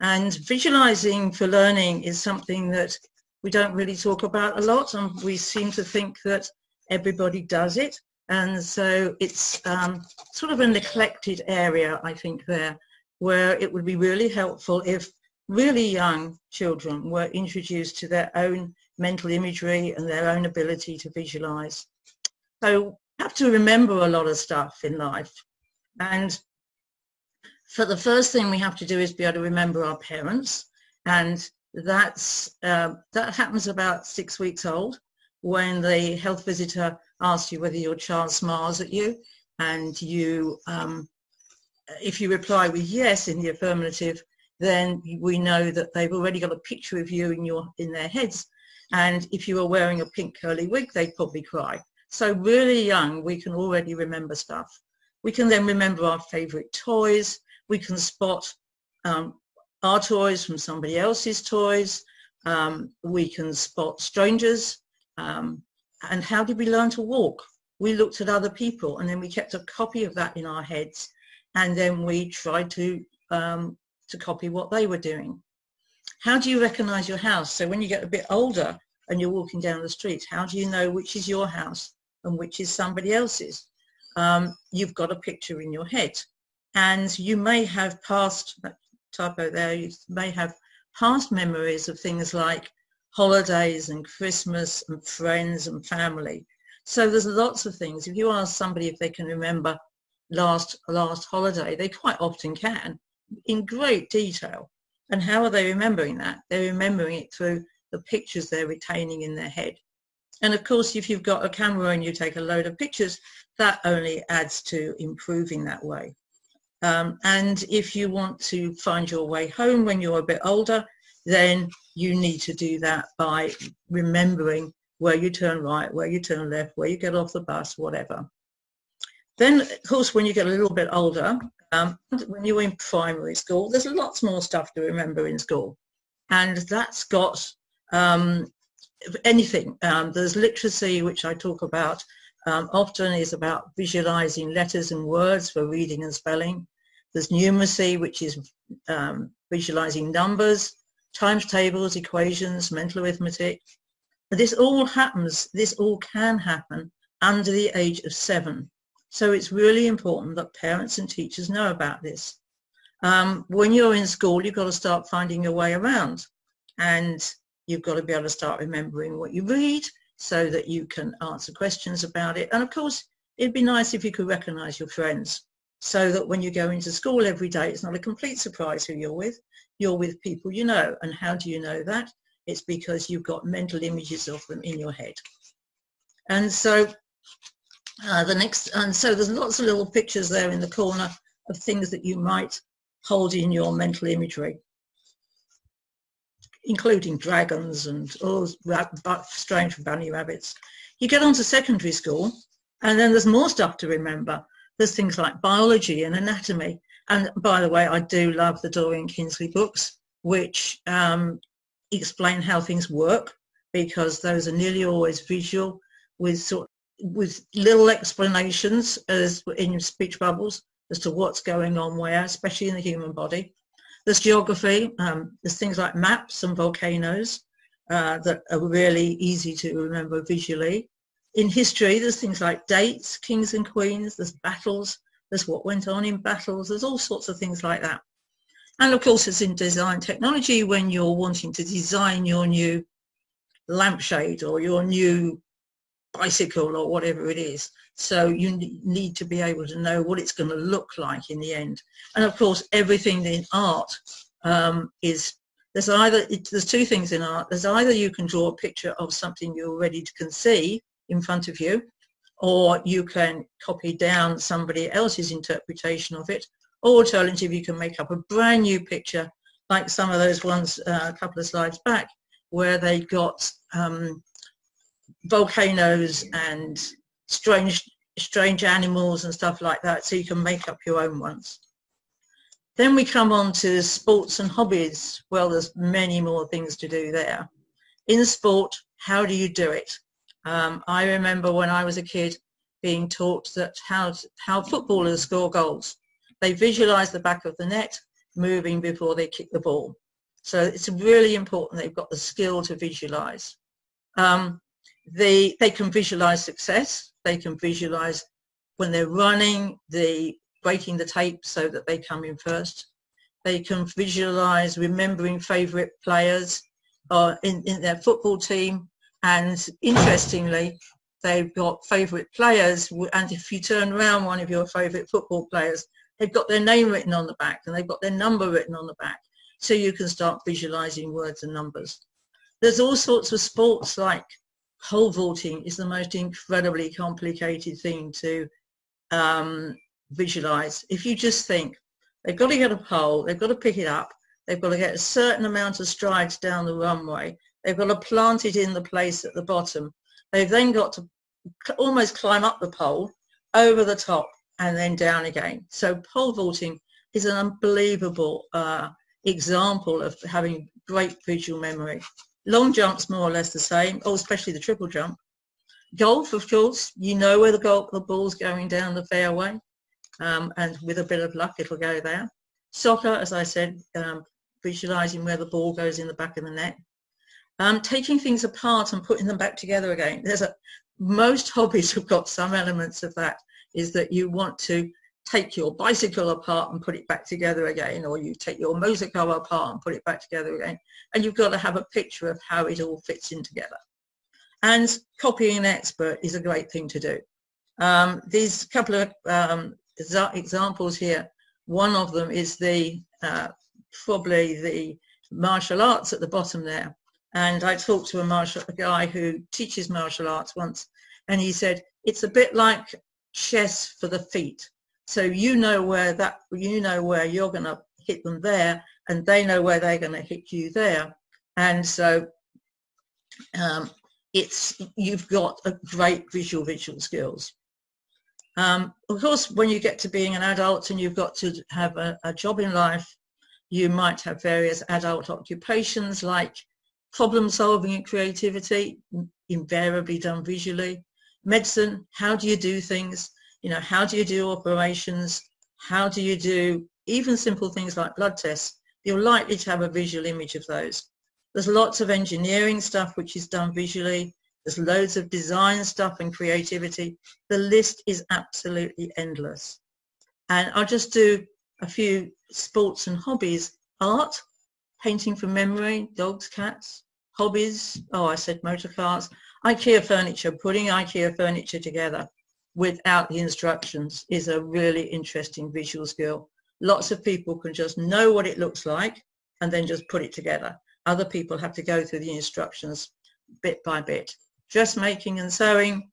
And visualizing for learning is something that we don't really talk about a lot and we seem to think that everybody does it. And so it's um, sort of a neglected area, I think, there, where it would be really helpful if really young children were introduced to their own mental imagery and their own ability to visualize. So have to remember a lot of stuff in life. And for the first thing we have to do is be able to remember our parents. And that's, uh, that happens about six weeks old when the health visitor asks you whether your child smiles at you and you, um, if you reply with yes in the affirmative, then we know that they've already got a picture of you in your in their heads. And if you were wearing a pink curly wig, they'd probably cry. So really young, we can already remember stuff. We can then remember our favorite toys. We can spot um, our toys from somebody else's toys. Um, we can spot strangers. Um, and how did we learn to walk? We looked at other people and then we kept a copy of that in our heads. And then we tried to um, to copy what they were doing. How do you recognize your house? So when you get a bit older and you're walking down the street, how do you know which is your house and which is somebody else's? Um, you've got a picture in your head. And you may have past, typo there, you may have past memories of things like holidays and Christmas and friends and family. So there's lots of things. If you ask somebody if they can remember last last holiday, they quite often can in great detail. And how are they remembering that? They're remembering it through the pictures they're retaining in their head. And of course, if you've got a camera and you take a load of pictures, that only adds to improving that way. Um, and if you want to find your way home when you're a bit older, then you need to do that by remembering where you turn right, where you turn left, where you get off the bus, whatever. Then, of course, when you get a little bit older, um, when you're in primary school, there's lots more stuff to remember in school. And that's got um, anything. Um, there's literacy, which I talk about um, often is about visualizing letters and words for reading and spelling. There's numeracy, which is um, visualizing numbers, times tables, equations, mental arithmetic. This all happens, this all can happen under the age of seven. So it's really important that parents and teachers know about this. Um, when you're in school, you've got to start finding your way around and you've got to be able to start remembering what you read so that you can answer questions about it. And of course, it'd be nice if you could recognize your friends so that when you go into school every day, it's not a complete surprise who you're with. You're with people you know. And how do you know that? It's because you've got mental images of them in your head. And so uh, the next, and so there's lots of little pictures there in the corner of things that you might hold in your mental imagery, including dragons and all strange bunny rabbits. You get on to secondary school, and then there's more stuff to remember. There's things like biology and anatomy. And by the way, I do love the Dorling Kindersley books, which um, explain how things work, because those are nearly always visual with sort with little explanations as in speech bubbles as to what's going on where, especially in the human body. There's geography, um, there's things like maps and volcanoes uh, that are really easy to remember visually. In history, there's things like dates, kings and queens, there's battles, there's what went on in battles, there's all sorts of things like that. And of course, it's in design technology when you're wanting to design your new lampshade or your new bicycle or whatever it is. So you need to be able to know what it's going to look like in the end. And of course, everything in art um, is there's either it, there's two things in art. There's either you can draw a picture of something you're ready to can see in front of you, or you can copy down somebody else's interpretation of it, or alternatively you can make up a brand new picture like some of those ones uh, a couple of slides back where they got um, volcanoes and strange strange animals and stuff like that so you can make up your own ones. Then we come on to sports and hobbies. Well, there's many more things to do there. In sport, how do you do it? Um, I remember when I was a kid being taught that how, how footballers score goals. They visualize the back of the net, moving before they kick the ball. So it's really important they've got the skill to visualize. Um, they, they can visualize success. They can visualize when they're running, the breaking the tape so that they come in first. They can visualize remembering favorite players uh, in, in their football team. And interestingly, they've got favorite players. And if you turn around one of your favorite football players, they've got their name written on the back and they've got their number written on the back. So you can start visualizing words and numbers. There's all sorts of sports like pole vaulting is the most incredibly complicated thing to um, visualize. If you just think they've got to get a pole, they've got to pick it up, they've got to get a certain amount of strides down the runway, they've got to plant it in the place at the bottom. They've then got to almost climb up the pole, over the top, and then down again. So pole vaulting is an unbelievable uh, example of having great visual memory. Long jumps more or less the same, oh, especially the triple jump. Golf, of course, you know where the, golf, the ball's going down the fairway, um, and with a bit of luck, it'll go there. Soccer, as I said, um, visualizing where the ball goes in the back of the net. Um, taking things apart and putting them back together again. There's a most hobbies have got some elements of that. Is that you want to take your bicycle apart and put it back together again, or you take your motor car apart and put it back together again, and you've got to have a picture of how it all fits in together. And copying an expert is a great thing to do. Um, these couple of um, examples here, one of them is the uh, probably the martial arts at the bottom there. And I talked to a martial a guy who teaches martial arts once, and he said it's a bit like chess for the feet. So you know where that you know where you're going to hit them there, and they know where they're going to hit you there. And so um, it's you've got a great visual visual skills. Um, of course, when you get to being an adult and you've got to have a, a job in life, you might have various adult occupations like problem solving and creativity, invariably done visually. Medicine, how do you do things? You know, how do you do operations? How do you do even simple things like blood tests? You're likely to have a visual image of those. There's lots of engineering stuff which is done visually. There's loads of design stuff and creativity. The list is absolutely endless. And I'll just do a few sports and hobbies. Art, painting from memory, dogs, cats, hobbies. Oh, I said motor cars. IKEA furniture, putting IKEA furniture together without the instructions is a really interesting visual skill. Lots of people can just know what it looks like and then just put it together. Other people have to go through the instructions bit by bit. Dressmaking and sewing,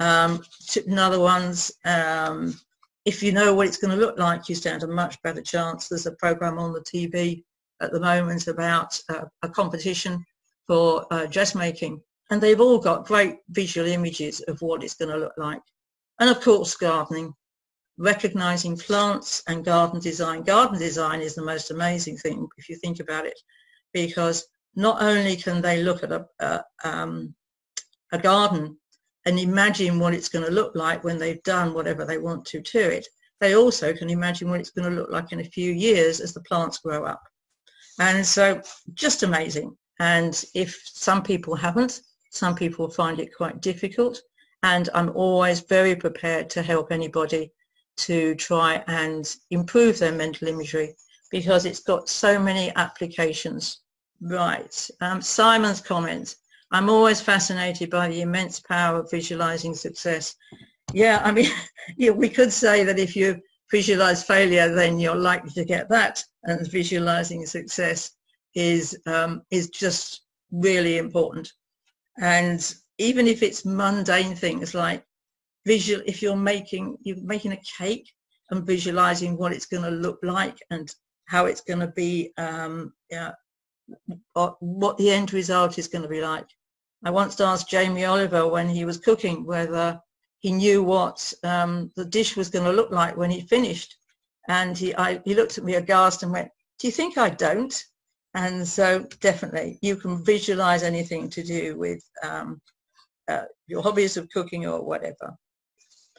um, another ones, um, if you know what it's going to look like, you stand a much better chance. There's a program on the TV at the moment about uh, a competition for uh, dressmaking, and they've all got great visual images of what it's going to look like. And of course, gardening, recognizing plants and garden design. Garden design is the most amazing thing if you think about it because not only can they look at a, a, um, a garden and imagine what it's going to look like when they've done whatever they want to to it, they also can imagine what it's going to look like in a few years as the plants grow up. And so just amazing. And if some people haven't, some people find it quite difficult. And I'm always very prepared to help anybody to try and improve their mental imagery because it's got so many applications. Right. Um, Simon's comment. I'm always fascinated by the immense power of visualizing success. Yeah, I mean, yeah, we could say that if you visualize failure, then you're likely to get that. And visualizing success is um, is just really important. And even if it's mundane things like visual, if you're making you're making a cake and visualizing what it's going to look like and how it's going to be um, yeah, what the end result is going to be like. I once asked Jamie Oliver when he was cooking whether he knew what um, the dish was going to look like when he finished. And he, I, he looked at me aghast and went, do you think I don't? And so definitely you can visualize anything to do with um, uh, your hobbies of cooking or whatever.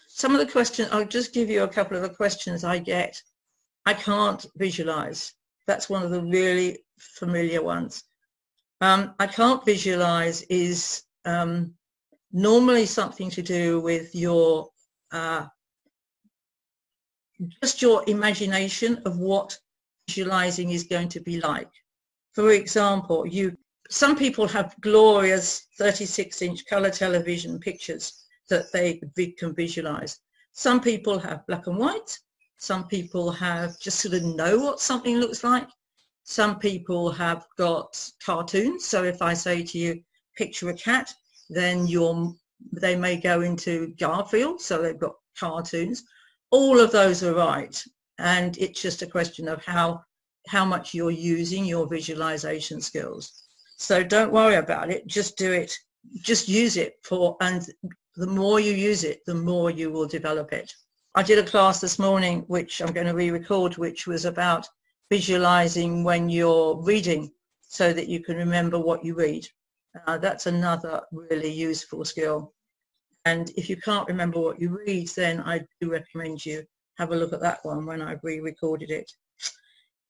Some of the questions, I'll just give you a couple of the questions I get. I can't visualize. That's one of the really familiar ones. Um, I can't visualize is um, normally something to do with your uh, just your imagination of what visualizing is going to be like. For example, you some people have glorious 36 inch color television pictures that they can visualize. Some people have black and white. Some people have just sort of know what something looks like. Some people have got cartoons. So if I say to you, picture a cat, then you're, they may go into Garfield. So they've got cartoons. All of those are right. And it's just a question of how, how much you're using your visualization skills. So don't worry about it. Just do it. Just use it for, and the more you use it, the more you will develop it. I did a class this morning, which I'm going to re-record, which was about visualizing when you're reading so that you can remember what you read. Uh, that's another really useful skill. And if you can't remember what you read, then I do recommend you have a look at that one when I've re-recorded it.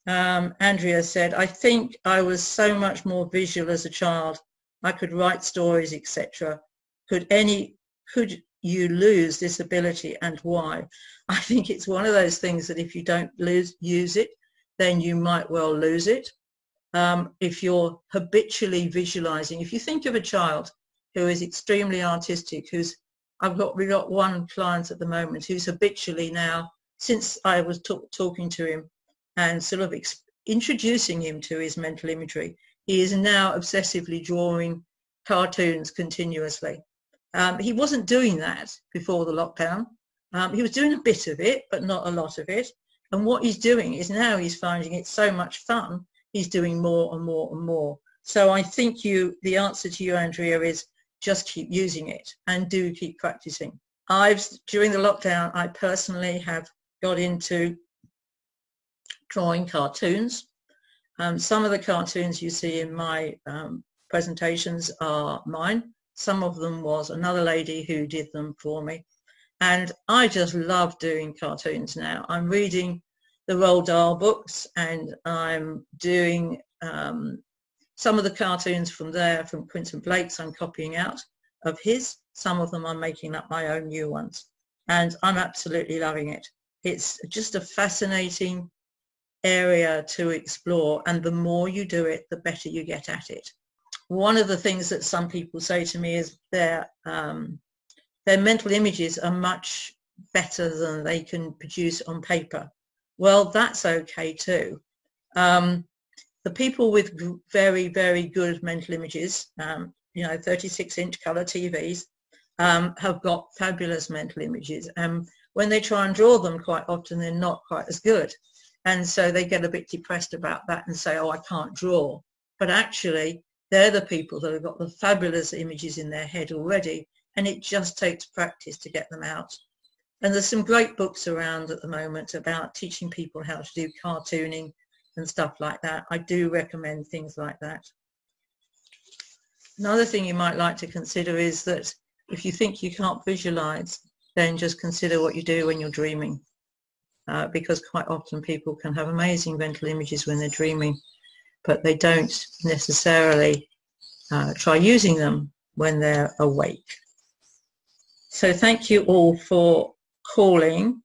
Um, Andrea said, I think I was so much more visual as a child. I could write stories, etc. Could any could you lose this ability and why? I think it's one of those things that if you don't lose, use it, then you might well lose it. Um, if you're habitually visualizing, if you think of a child who is extremely artistic, who's, I've got, we got one client at the moment who's habitually now, since I was talking to him and sort of introducing him to his mental imagery, he is now obsessively drawing cartoons continuously. Um, he wasn't doing that before the lockdown. Um, he was doing a bit of it, but not a lot of it. And what he's doing is now he's finding it so much fun, he's doing more and more and more. So I think you, the answer to you, Andrea, is just keep using it and do keep practicing. I've, during the lockdown, I personally have got into drawing cartoons. Um, some of the cartoons you see in my um, presentations are mine. Some of them was another lady who did them for me. And I just love doing cartoons now. I'm reading the Roald Dahl books and I'm doing um, some of the cartoons from there, from Quentin Blake's, I'm copying out of his. Some of them I'm making up my own new ones. And I'm absolutely loving it. It's just a fascinating area to explore. And the more you do it, the better you get at it one of the things that some people say to me is their um, their mental images are much better than they can produce on paper. Well, that's okay too. Um, the people with very, very good mental images, um, you know, 36-inch color TVs, um, have got fabulous mental images. And when they try and draw them, quite often they're not quite as good. And so they get a bit depressed about that and say, oh, I can't draw. But actually, they're the people that have got the fabulous images in their head already, and it just takes practice to get them out. And there's some great books around at the moment about teaching people how to do cartooning and stuff like that. I do recommend things like that. Another thing you might like to consider is that if you think you can't visualize, then just consider what you do when you're dreaming. Uh, because quite often people can have amazing mental images when they're dreaming but they don't necessarily uh, try using them when they're awake. So thank you all for calling